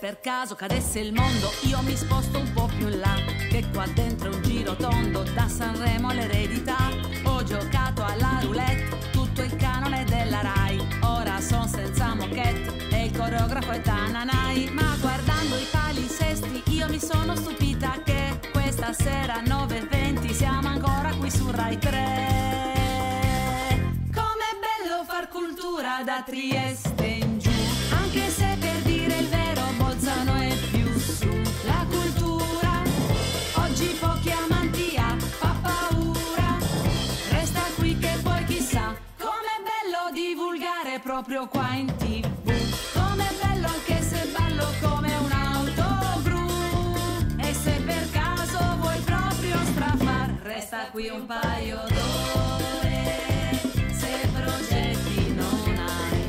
per caso cadesse il mondo, io mi sposto un po' più in là. Che qua dentro è un giro tondo, da Sanremo all'eredità. Ho giocato alla roulette, tutto il canone della Rai. Ora son senza moquette e il coreografo è Tananai. Ma guardando i palisesti, io mi sono stupita che questa sera 9.20 siamo ancora qui su Rai 3. Com'è bello far cultura da Trieste proprio qua in tv. Com'è bello anche se ballo come un autogru. E se per caso vuoi proprio strafar, resta qui un paio d'ore. Se progetti non hai.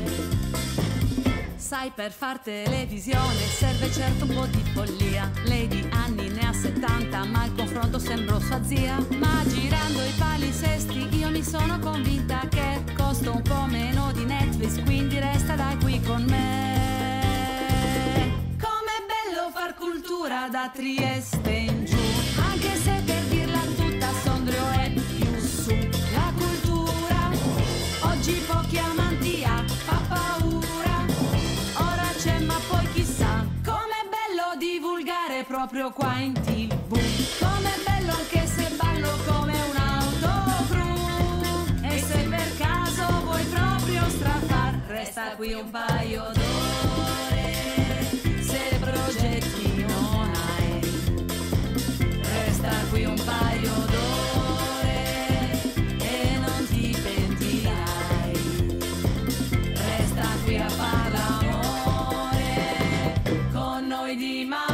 Sai, per far televisione serve certo un po' di follia. Lady Anni ne ha 70, ma al confronto sembro sua zia. Ma girando i palisesti io mi sono convinta che costa un po' meno Netflix, quindi resta dai qui con me. Com'è bello far cultura da Trieste in giù, anche se per dirla tutta Sondrio è più su. La cultura oggi pochi amanti ha, fa paura. Ora c'è ma poi chissà com'è bello divulgare proprio qua in tv. Com'è sta qui un paio d'ore, se progetti non hai, resta qui un paio d'ore e non ti pentirai, resta qui a far l'amore con noi di mano.